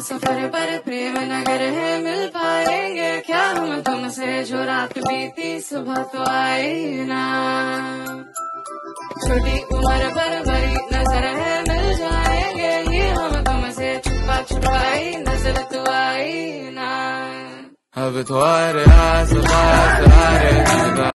सफ़र पर प्रेम नगर है, मिल पाएँगे क्या हम? तुमसे जो रात बीती, सुबह तो आई ना। छोटी उम्र पर बड़ी नज़र है, मिल जाएँगे ये हम? तुमसे छुपा छुपाई नज़र तो आई ना। अब तो आ रहा